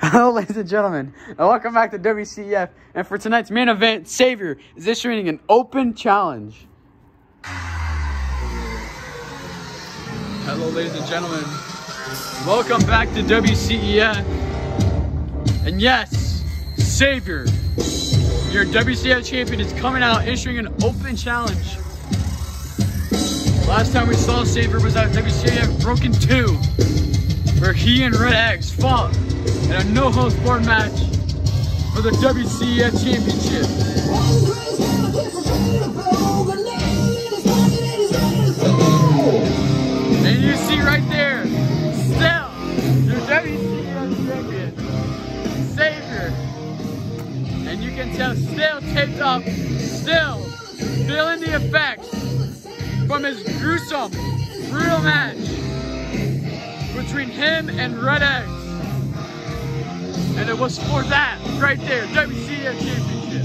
Hello, ladies and gentlemen, and welcome back to WCF. And for tonight's main event, Savior is issuing an open challenge. Hello, ladies and gentlemen. Welcome back to WCEF. And yes, Savior, your WCF champion, is coming out issuing an open challenge. Last time we saw Savior was at WCF Broken 2, where he and Red X fought in a no-holds barred match for the WCEF Championship. And you see right there, still, your WCEF champion, Savior. And you can tell still taped up, still feeling the effects from his gruesome, brutal match between him and Red X. And it was for that right there, WCF Championship.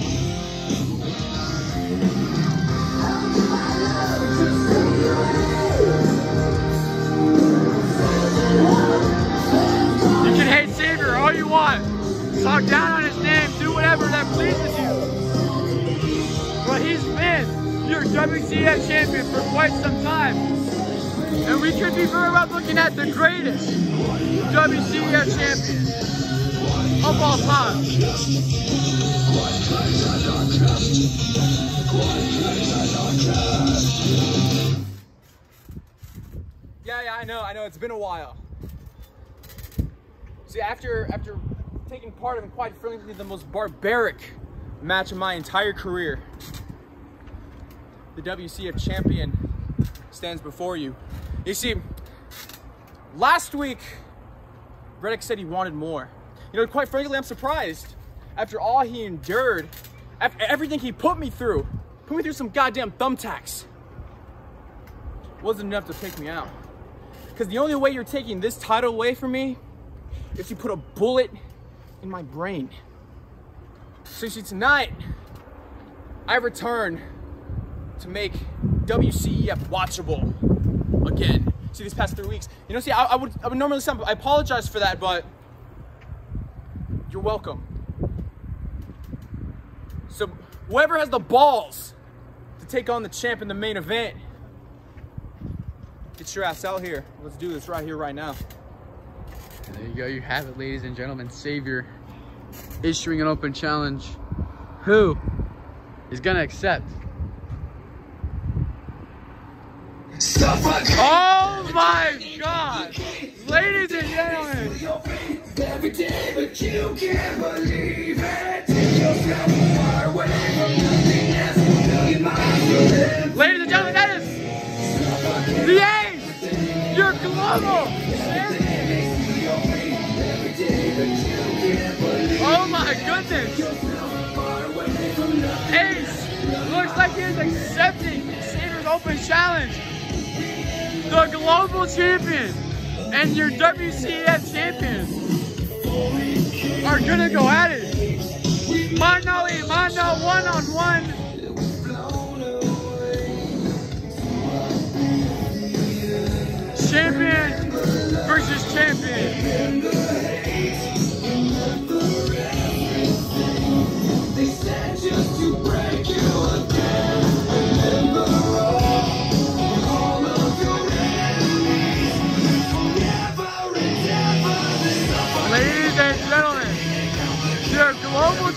You can hate Savior all you want. Talk down on his name, do whatever that pleases you. But he's been your WCF champion for quite some time. We could be very well looking at the greatest WCF champion of all time. Yeah, yeah, I know, I know. It's been a while. See, after after taking part in quite frankly the most barbaric match of my entire career, the WCF champion stands before you. You see, last week, Red X said he wanted more. You know, quite frankly, I'm surprised. After all he endured, after everything he put me through, put me through some goddamn thumbtacks, wasn't enough to take me out. Because the only way you're taking this title away from me is you put a bullet in my brain. So see, tonight, I return to make WCEF watchable again. See, these past three weeks. You know, see, I, I would, I would normally say, I apologize for that, but you're welcome. So, whoever has the balls to take on the champ in the main event, get your ass out here. Let's do this right here, right now. There you go, you have it, ladies and gentlemen. Savior issuing an open challenge. Who is gonna accept? Oh my god! Ladies and gentlemen, ladies and gentlemen, that is the Ace, your global champion. Oh my goodness! Ace looks like he is accepting Savior's open challenge. The global champion and your WCF champion are gonna go at it. Mano y mano, one on one. Champion versus champion.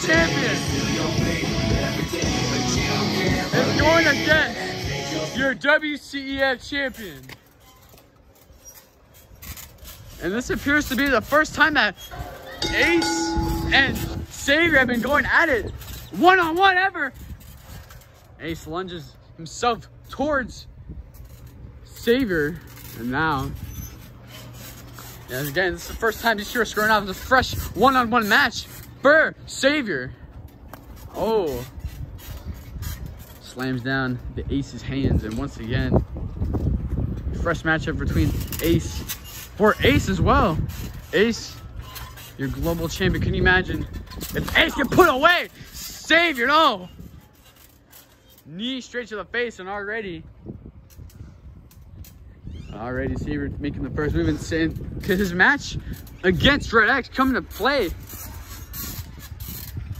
Champion is going against your WCEF champion. And this appears to be the first time that Ace and Savior have been going at it one on one ever. Ace lunges himself towards Savior, and now again, this is the first time this year scoring off a fresh one-on-one match Savior. Oh. Slams down the Ace's hands, and once again, fresh matchup between Ace for Ace as well. Ace, your global champion. Can you imagine if Ace can put away Savior? No. Knee straight to the face, and already. Already Savior making the first move because his match against Red X coming to play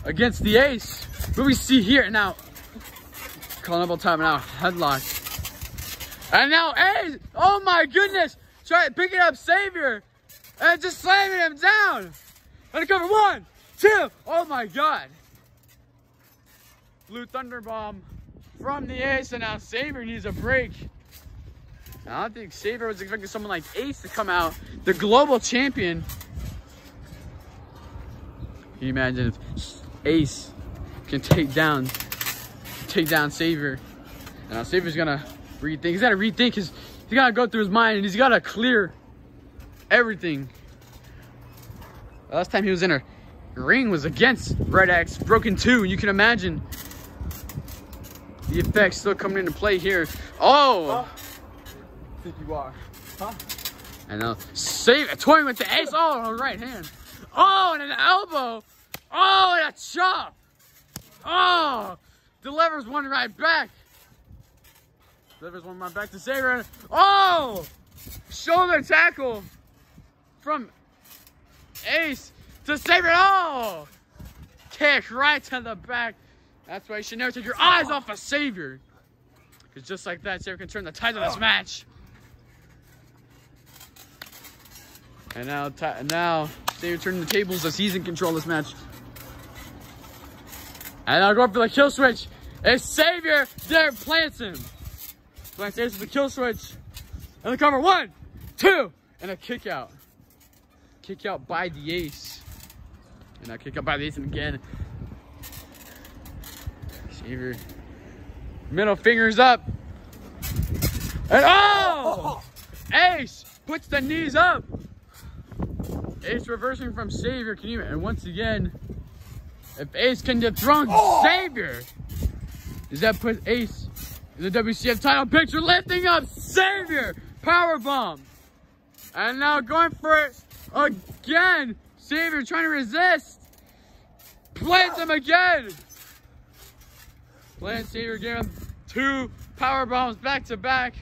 against the Ace. What we see here now, calling up on top now, headlock. And now Ace, oh my goodness, try picking up Savior and just slamming him down. And Undercover one, two, oh my god. Blue Thunder Bomb from the Ace and now Savior needs a break. I don't think Savior was expecting someone like Ace to come out, the global champion. Can you imagine if Ace can take down, take down Savior. And now Savior's gonna rethink. He's gotta rethink his, he's gotta go through his mind and he's gotta clear everything. Last time he was in a ring was against Red X, broken two. You can imagine the effects still coming into play here. Oh! i think you are. Huh? And now save it, toying with the ace. Oh, on the right hand. Oh, and an elbow. Oh, and a chop. Oh, delivers one right back. Delivers one right back to Savior. Oh, shoulder tackle from Ace to Savior. Oh, kick right to the back. That's why you should never take your eyes off of Savior. Because just like that, Savior can turn the tide of this match. And now, now Savior turning the tables as he's in control of this match. And now going for the kill switch. And Savior there plants him. Plants with the kill switch. And the cover one, two, and a kick out. Kick out by the ace. And I kick out by the ace again. Savior. Middle fingers up. And oh! Ace puts the knees up. Ace reversing from Savior. Can you? And once again, if Ace can dethrone oh! Savior, does that put Ace in the WCF title picture? Lifting up Savior. Power bomb. And now going for it again. Savior trying to resist. Plants him again. Plant Savior him two power bombs back to back.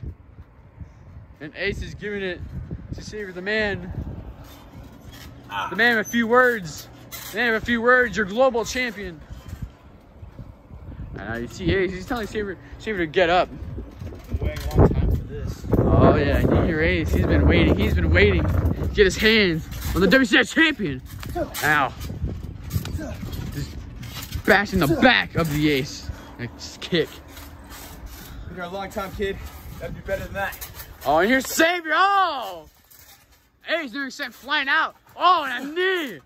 And Ace is giving it to Savior the man. The man with a few words. The man with a few words, your global champion. And you see Ace, he's telling Savior, Savior to get up. Been waiting a long time for this. Oh yeah, you hear Ace, he's been waiting, he's been waiting to get his hands on the WCF champion. Ow. Just bashing the back of the Ace. Just kick. Here a long time, kid. Gotta be better than that. Oh, and here's Savior. Oh! Ace nearly sent flying out. Oh, and a knee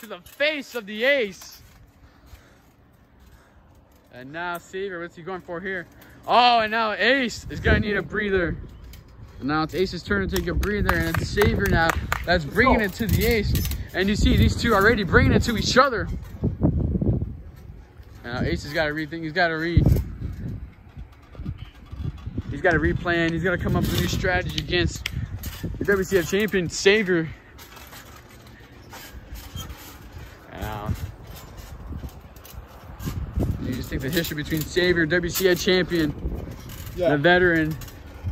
to the face of the Ace. And now Savior, what's he going for here? Oh, and now Ace is gonna need a breather. And now it's Ace's turn to take a breather, and it's Savior now that's bringing it to the Ace. And you see these two already bringing it to each other. Now Ace has got to rethink. He's got to re. He's got to replan. He's got to come up with a new strategy against the WCF champion Savior. Now, the history between Savior, WCF champion, the veteran,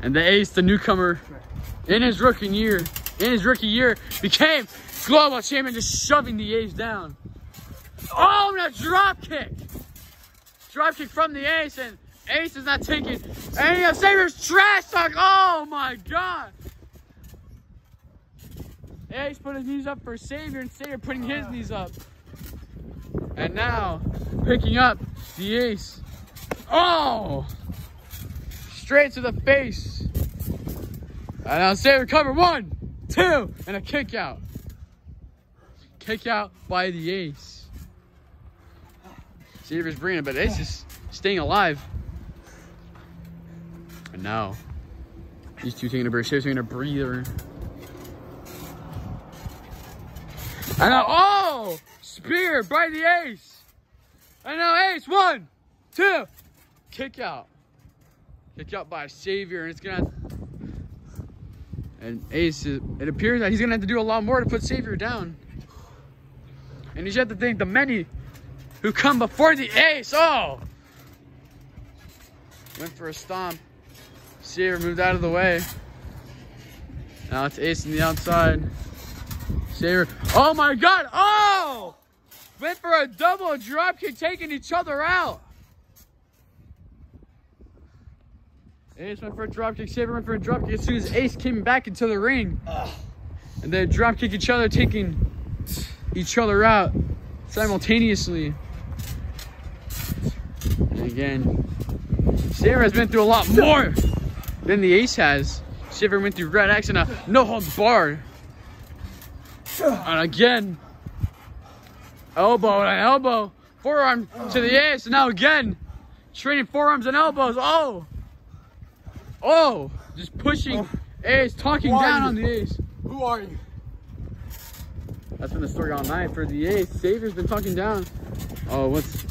and the ace, the newcomer, in his rookie year, in his rookie year, became global champion, just shoving the ace down. Oh, and a drop kick. Drop kick from the ace, and ace is not taking any of Savior's trash talk. Oh my god. Ace put his knees up for Savior, and Savior putting his ah. knees up. And now, picking up the ace. Oh! Straight to the face. And now Savior cover one, two, and a kick out. Kick out by the ace. Savior's bringing it, but Ace is staying alive. And now, these two taking a breather, taking a breather. And now, oh! Spear by the ace. And now ace, one, two, kick out. Kick out by Savior, and it's gonna, and ace, it appears that he's gonna have to do a lot more to put Savior down. And you have to think the many who come before the ace, oh! Went for a stomp. Savior moved out of the way. Now it's Ace on the outside. Savior. Oh my god! Oh! Went for a double drop kick, taking each other out. Ace went for a drop kick, Savior went for a dropkick as soon as Ace came back into the ring. And they dropkick each other, taking each other out simultaneously. And again, Savior has been through a lot more than the Ace has. Savior went through Red X and a no holds barred. And again, elbow and elbow, forearm to the Ace. And now again, trading forearms and elbows. Oh, oh, just pushing Ace, talking down you? on the Ace. Who are you? That's been the story all night for the Ace. Savior's been talking down. Oh, what's?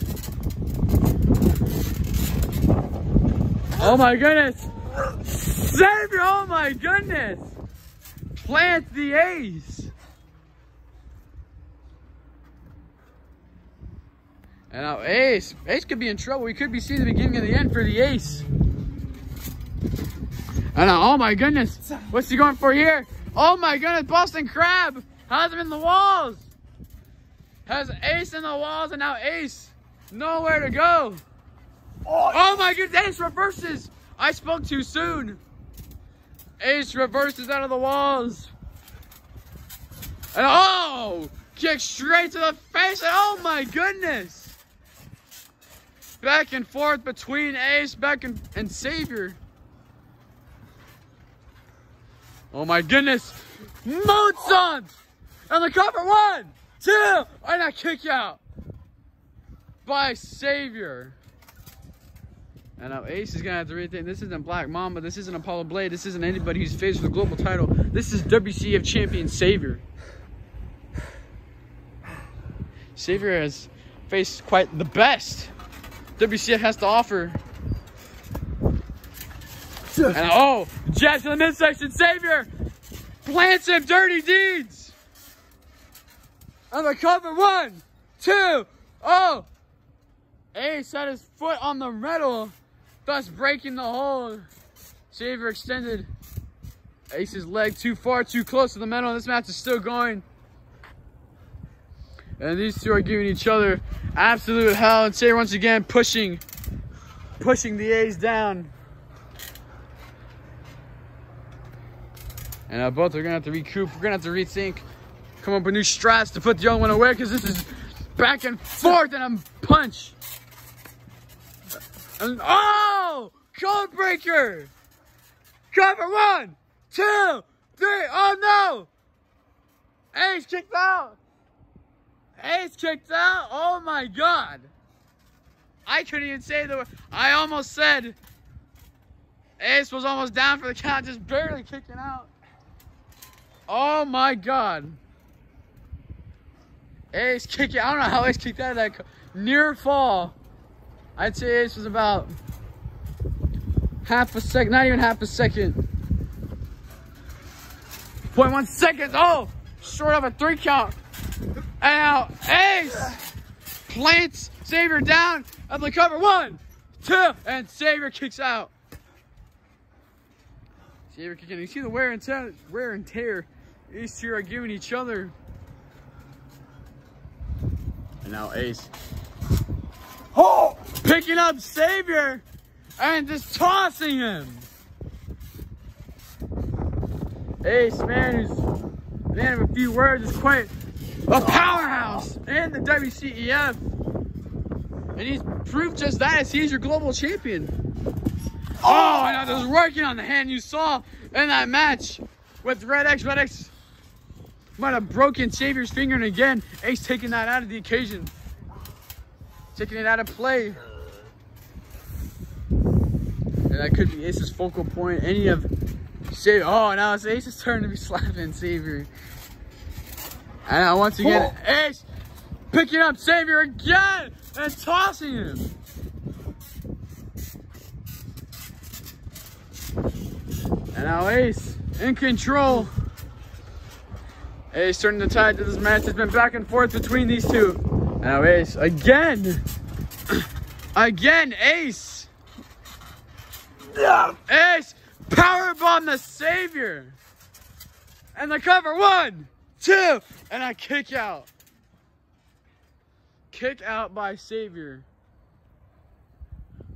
Oh my goodness! Savior! Oh my goodness! Plant the Ace. And now Ace, Ace could be in trouble. We could be seeing the beginning of the end for the Ace. And now, oh my goodness, what's he going for here? Oh my goodness, Boston Crab has him in the walls. Has Ace in the walls, and now Ace nowhere to go. Oh my goodness, Ace reverses. I spoke too soon. Ace reverses out of the walls. And oh, kick straight to the face. And oh my goodness. Back and forth between Ace, back and, and Savior. Oh my goodness. Moonsault! And the cover one, two, and a kick out by Savior. And now Ace is gonna have to rethink. This isn't Black Mamba. This isn't Apollo Blade. This isn't anybody who's faced for the global title. This is WCF champion Savior. Savior has faced quite the best WCF has to offer. And oh, jab to the midsection. Savior plants him dirty deeds. On the cover, one, two, oh. Ace set his foot on the metal, thus breaking the hold. Savior extended Ace's leg too far, too close to the metal. This match is still going. And these two are giving each other absolute hell. And Savior once again pushing, pushing the A's down. And uh, both are gonna have to recoup. We're gonna have to rethink, come up with new strats to put the other one away because this is back and forth and a punch. And oh, code breaker. Cover one, two, three. Oh no! Ace kicked out. Ace kicked out. Oh my god! I couldn't even say the word. I almost said Ace was almost down for the count, just barely kicking out. Oh my god. Ace kicking. I don't know how Ace kicked out of that near fall. I'd say Ace was about half a second, not even half a second. 0.1 seconds. Oh, short of a three count. And now Ace plants Savior down at the cover. One, two, and Savior kicks out. Savior kicking. You see the wear and tear. Wear and tear. These two are giving each other. And now Ace Oh! picking up Savior and just tossing him. Ace, man, who's a man of a few words, is quite a powerhouse in the WCEF. And he's proved just that as he's your global champion. Oh, and I was working on the hand you saw in that match with Red X. Red X might have broken Savior's finger, and again, Ace taking that out of the occasion. Taking it out of play. And that could be Ace's focal point. Any of Savior. Oh, now it's Ace's turn to be slapping Savior. And now once again, Ace picking up Savior again and tossing him. And now Ace in control. Ace turning the tide to this match. It's been back and forth between these two. And Now Ace again. Again, Ace. Ace powerbomb the savior. And the cover, one, two, and I kick out. Kick out by Savior.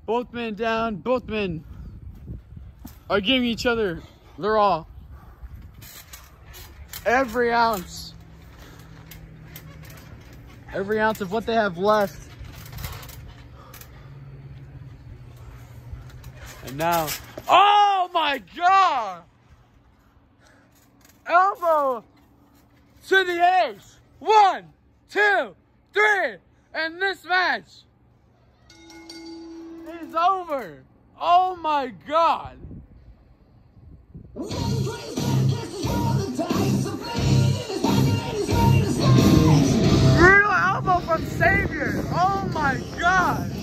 Both men down, both men are giving each other their all. Every ounce. Every ounce of what they have left. And now, oh my God! Elbow to the ace. One, two, three, and this match is over. Oh my God! Brutal elbow from Savior. Oh my God!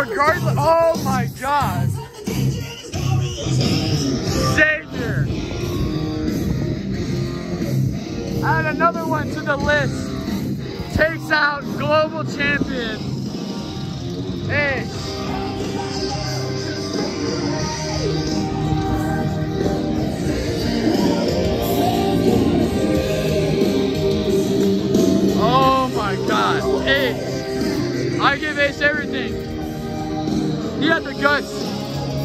Regardless, oh my God! Savior. Add another one to the list. Takes out global champion. Ace. Oh my God, Ace. I give Ace everything. He had the guts.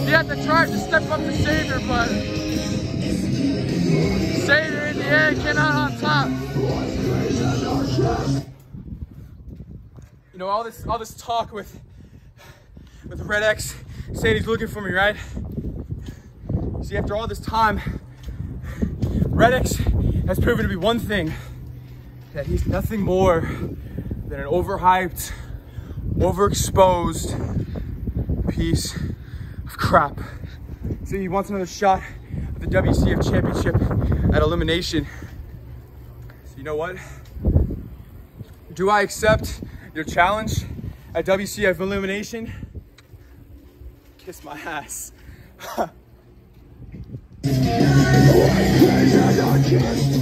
He had the drive to step up to Savior, but Savior in the end came out on top. You know, all this all this talk with with Red X saying he's looking for me, right? See, after all this time, Red X has proven to be one thing, that he's nothing more than an overhyped, overexposed piece of crap. So he wants another shot at the WCF championship at elimination. So you know what? Do I accept your challenge at WCF elimination? Kiss my ass.